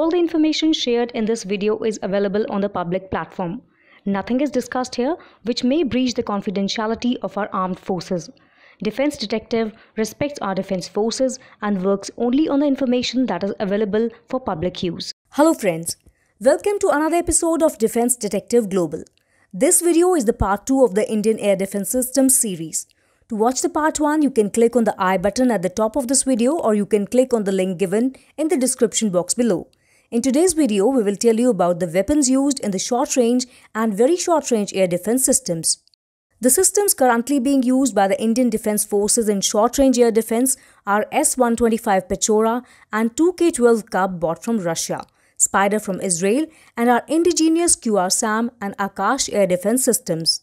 All the information shared in this video is available on the public platform. Nothing is discussed here which may breach the confidentiality of our armed forces. Defense Detective respects our defense forces and works only on the information that is available for public use. Hello friends, welcome to another episode of Defense Detective Global. This video is the part 2 of the Indian Air Defense Systems series. To watch the part 1, you can click on the I button at the top of this video or you can click on the link given in the description box below. In today's video, we will tell you about the weapons used in the short range and very short range air defense systems. The systems currently being used by the Indian Defence Forces in short-range air defence are S-125 Pechora and 2K-12 Cub bought from Russia, Spider from Israel and our indigenous QRSAM and Akash air defence systems.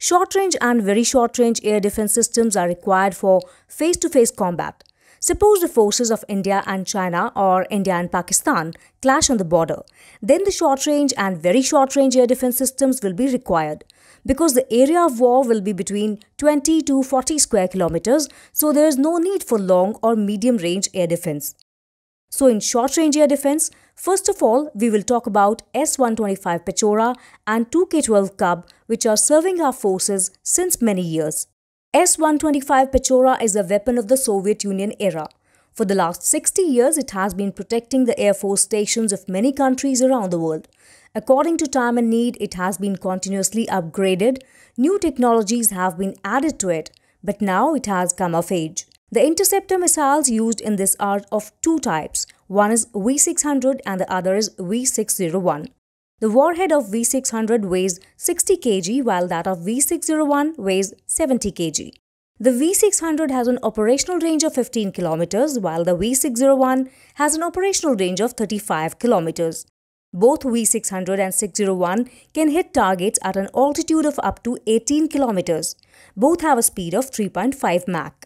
Short-range and very short-range air defence systems are required for face-to-face -face combat. Suppose the forces of India and China or India and Pakistan clash on the border, then the short-range and very short-range air defence systems will be required because the area of war will be between 20 to 40 square kilometers, so there is no need for long or medium range air defense. So in short range air defense, first of all, we will talk about S-125 Pechora and 2K-12 Cub which are serving our forces since many years. S-125 Pechora is a weapon of the Soviet Union era. For the last 60 years, it has been protecting the Air Force stations of many countries around the world. According to time and need, it has been continuously upgraded. New technologies have been added to it, but now it has come of age. The interceptor missiles used in this are of two types. One is V600 and the other is V601. The warhead of V600 weighs 60 kg while that of V601 weighs 70 kg. The V600 has an operational range of 15 km while the V601 has an operational range of 35 km. Both V600 and 601 can hit targets at an altitude of up to 18 km. Both have a speed of 3.5 Mach.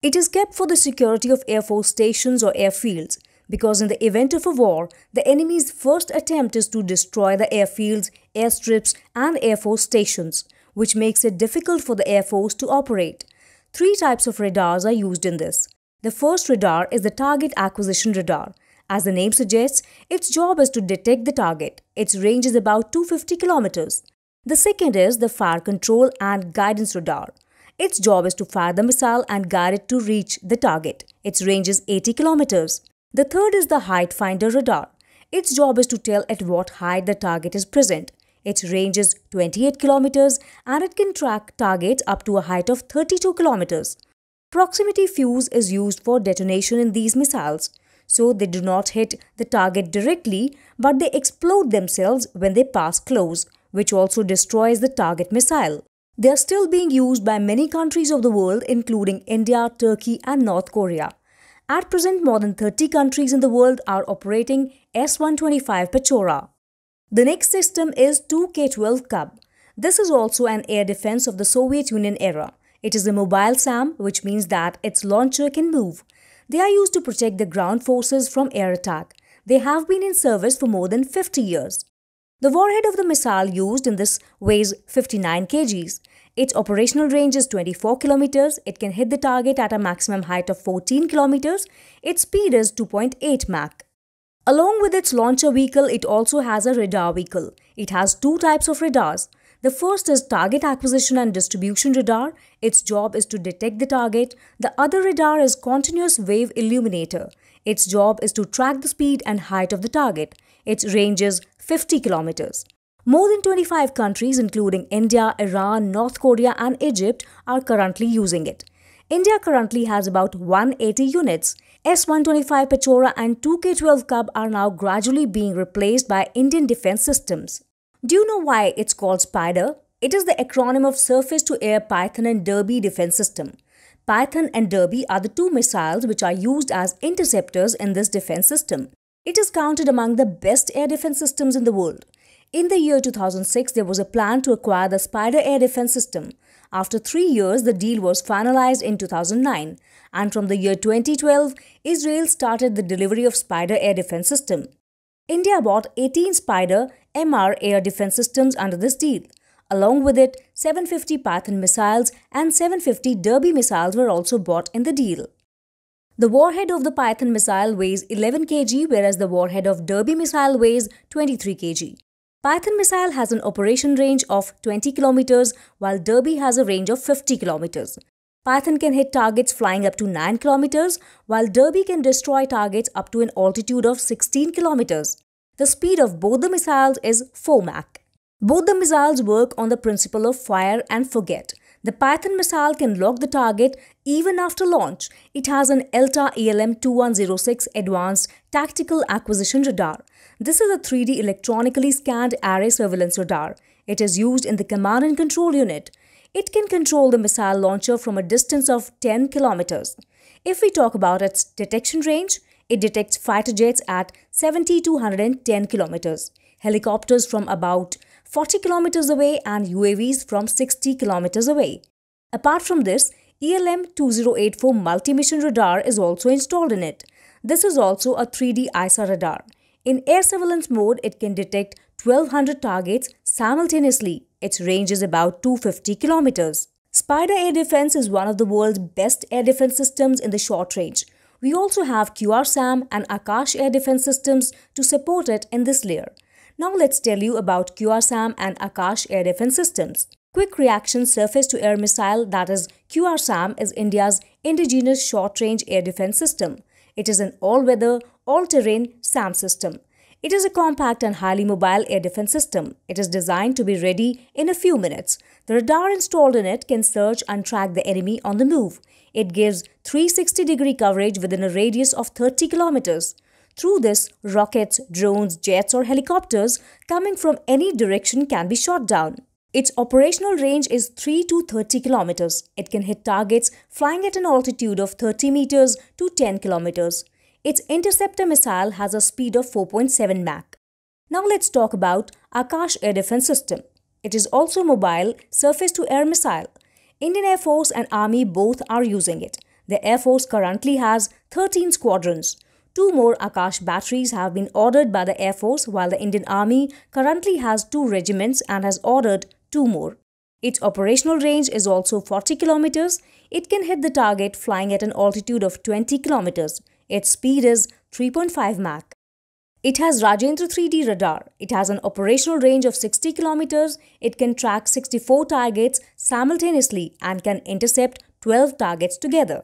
It is kept for the security of Air Force stations or airfields because in the event of a war, the enemy's first attempt is to destroy the airfields, airstrips and Air Force stations, which makes it difficult for the Air Force to operate. Three types of radars are used in this. The first radar is the Target Acquisition Radar. As the name suggests, its job is to detect the target. Its range is about 250 kilometers. The second is the Fire Control and Guidance Radar. Its job is to fire the missile and guide it to reach the target. Its range is 80 kilometers. The third is the Height Finder Radar. Its job is to tell at what height the target is present. Its range is 28 kilometers and it can track targets up to a height of 32 kilometers. Proximity fuse is used for detonation in these missiles so they do not hit the target directly but they explode themselves when they pass close, which also destroys the target missile. They are still being used by many countries of the world including India, Turkey and North Korea. At present, more than 30 countries in the world are operating S-125 Pechora. The next system is 2K-12 Cub. This is also an air defense of the Soviet Union era. It is a mobile SAM, which means that its launcher can move. They are used to protect the ground forces from air attack. They have been in service for more than 50 years. The warhead of the missile used in this weighs 59 kgs. Its operational range is 24 kilometers. It can hit the target at a maximum height of 14 kilometers. Its speed is 2.8 Mach. Along with its launcher vehicle, it also has a radar vehicle. It has two types of radars. The first is target acquisition and distribution radar. Its job is to detect the target. The other radar is continuous wave illuminator. Its job is to track the speed and height of the target. Its range is 50 kilometers. More than 25 countries including India, Iran, North Korea and Egypt are currently using it. India currently has about 180 units. S-125 Pechora and 2K-12 Cub are now gradually being replaced by Indian defense systems. Do you know why it's called SPIDER? It is the acronym of Surface to Air Python and Derby Defense System. Python and Derby are the two missiles which are used as interceptors in this defense system. It is counted among the best air defense systems in the world. In the year 2006, there was a plan to acquire the Spider air defense system. After three years, the deal was finalized in 2009. And from the year 2012, Israel started the delivery of Spider air defense system. India bought 18 Spider MR air defense systems under this deal. Along with it, 750 Python missiles and 750 Derby missiles were also bought in the deal. The warhead of the Python missile weighs 11 kg whereas the warhead of Derby missile weighs 23 kg. Python missile has an operation range of 20 km while Derby has a range of 50 km. Python can hit targets flying up to 9 km while Derby can destroy targets up to an altitude of 16 km. The speed of both the missiles is 4 Mach. Both the missiles work on the principle of fire and forget. The Python missile can lock the target even after launch. It has an ELTA ELM 2106 Advanced Tactical Acquisition Radar. This is a 3D electronically scanned array surveillance radar. It is used in the command and control unit. It can control the missile launcher from a distance of 10 kilometers. If we talk about its detection range, it detects fighter jets at 70 to 110 kilometers, helicopters from about 40 kilometers away and UAVs from 60 kilometers away. Apart from this, ELM 2084 multi-mission radar is also installed in it. This is also a 3D AESA radar. In air surveillance mode, it can detect 1200 targets simultaneously. Its range is about 250 kilometers. Spider Air Defense is one of the world's best air defense systems in the short range. We also have QRSAM and Akash air defense systems to support it in this layer. Now let's tell you about QRSAM and Akash air defense systems. Quick Reaction Surface-to-Air Missile that is QRSAM is India's indigenous short-range air defense system. It is an all-weather, all-terrain SAM system. It is a compact and highly mobile air defense system. It is designed to be ready in a few minutes. The radar installed in it can search and track the enemy on the move. It gives 360 degree coverage within a radius of 30 kilometers. Through this, rockets, drones, jets, or helicopters coming from any direction can be shot down. Its operational range is 3 to 30 kilometers. It can hit targets flying at an altitude of 30 meters to 10 kilometers. Its interceptor missile has a speed of 4.7 Mach. Now let's talk about Akash Air Defense System. It is also mobile surface-to-air missile. Indian Air Force and Army both are using it. The Air Force currently has 13 squadrons. Two more Akash batteries have been ordered by the Air Force while the Indian Army currently has two regiments and has ordered two more. Its operational range is also 40 kilometers. It can hit the target flying at an altitude of 20 kilometers. Its speed is 3.5 Mach. It has Rajendra 3D radar. It has an operational range of 60 kilometers. It can track 64 targets simultaneously and can intercept 12 targets together.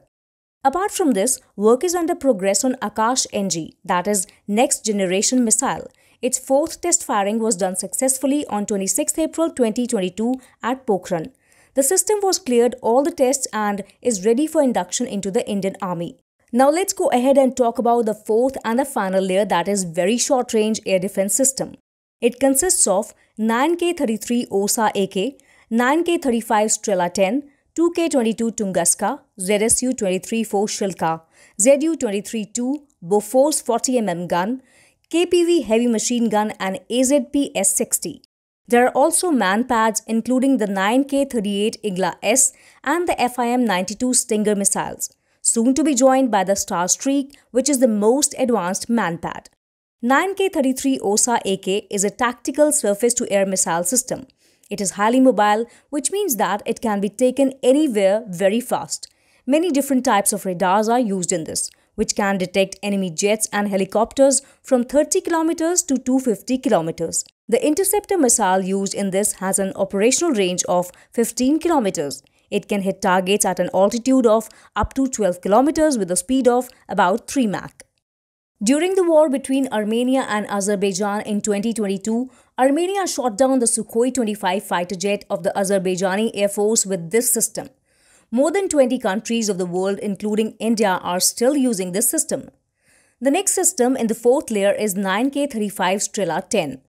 Apart from this, work is under progress on Akash NG, that is, next generation missile. Its fourth test firing was done successfully on 26 April 2022 at Pokhran. The system was cleared all the tests and is ready for induction into the Indian Army. Now let's go ahead and talk about the fourth and the final layer that is very short range air defense system. It consists of 9K33 OSA AK, 9K35 Strela 10, 2K22 Tunguska, ZSU-23 4 Shilka, ZU-23-2 Bofors 40mm gun, KPV heavy machine gun and AZP S60. There are also manpads including the 9K38 Igla S and the FIM-92 Stinger missiles, soon to be joined by the Starstreak which is the most advanced manpad. 9K33 OSA AK is a tactical surface-to-air missile system. It is highly mobile, which means that it can be taken anywhere very fast. Many different types of radars are used in this, which can detect enemy jets and helicopters from 30 kilometers to 250 kilometers. The interceptor missile used in this has an operational range of 15 kilometers. It can hit targets at an altitude of up to 12 kilometers with a speed of about 3 Mach. During the war between Armenia and Azerbaijan in 2022, Armenia shot down the Sukhoi 25 fighter jet of the Azerbaijani Air Force with this system. More than 20 countries of the world, including India, are still using this system. The next system in the fourth layer is 9K35 Strela 10.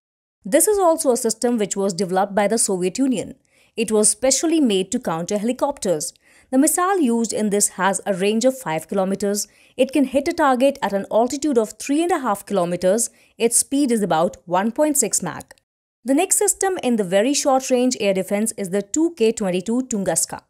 This is also a system which was developed by the Soviet Union. It was specially made to counter helicopters. The missile used in this has a range of 5 kilometers. It can hit a target at an altitude of 3.5 kilometers. Its speed is about 1.6 Mach. The next system in the very short range air defense is the 2K22 Tunguska.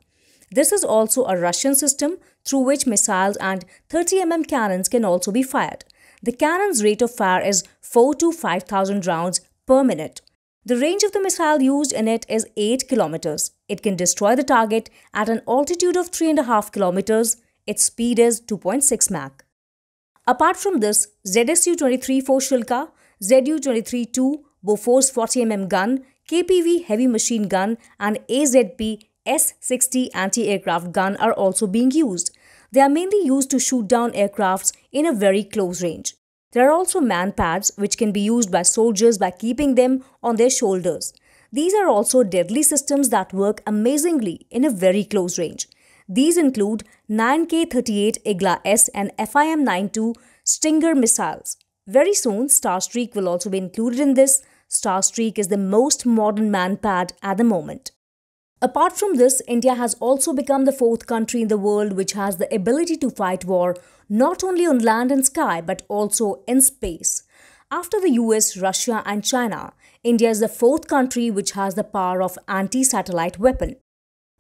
This is also a Russian system through which missiles and 30mm cannons can also be fired. The cannon's rate of fire is 4 to 5000 rounds per minute. The range of the missile used in it is 8 kilometers. It can destroy the target at an altitude of 3.5 kilometers. Its speed is 2.6 Mach. Apart from this, ZSU-23 4 Shilka, ZU-23-2 Bofors 40mm gun, KPV heavy machine gun and AZP S-60 anti-aircraft gun are also being used. They are mainly used to shoot down aircrafts in a very close range. There are also man pads which can be used by soldiers by keeping them on their shoulders. These are also deadly systems that work amazingly in a very close range. These include 9K38 Igla S and FIM-92 Stinger missiles. Very soon, Starstreak will also be included in this. Starstreak is the most modern manpad at the moment. Apart from this, India has also become the fourth country in the world which has the ability to fight war not only on land and sky but also in space. After the US, Russia and China, India is the fourth country which has the power of anti-satellite weapon.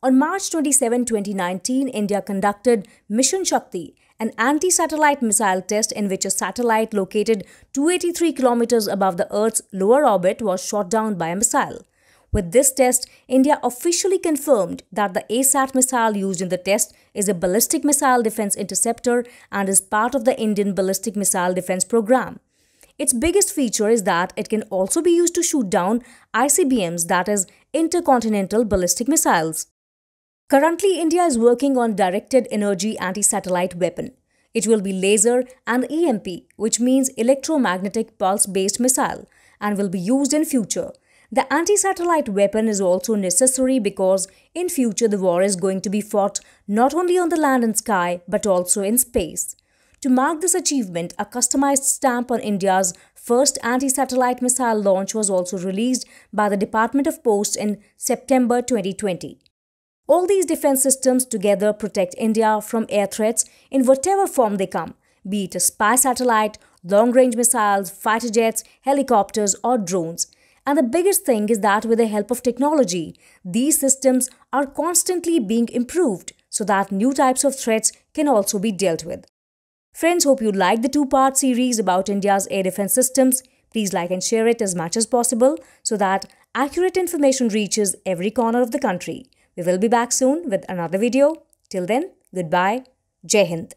On March 27, 2019, India conducted Mission Shakti, an anti-satellite missile test in which a satellite located 283 kilometers above the Earth's lower orbit was shot down by a missile. With this test, India officially confirmed that the ASAT missile used in the test is a ballistic missile defense interceptor and is part of the Indian Ballistic Missile Defense Program. Its biggest feature is that it can also be used to shoot down ICBMs, that is, intercontinental ballistic missiles. Currently, India is working on directed energy anti-satellite weapon. It will be laser and EMP, which means electromagnetic pulse-based missile, and will be used in future. The anti-satellite weapon is also necessary because in future the war is going to be fought not only on the land and sky but also in space. To mark this achievement, a customized stamp on India's first anti-satellite missile launch was also released by the Department of Post in September 2020. All these defense systems together protect India from air threats in whatever form they come, be it a spy satellite, long-range missiles, fighter jets, helicopters or drones. And the biggest thing is that with the help of technology, these systems are constantly being improved so that new types of threats can also be dealt with. Friends, hope you liked the two-part series about India's air defense systems. Please like and share it as much as possible so that accurate information reaches every corner of the country. We will be back soon with another video. Till then, goodbye. Jai Hind.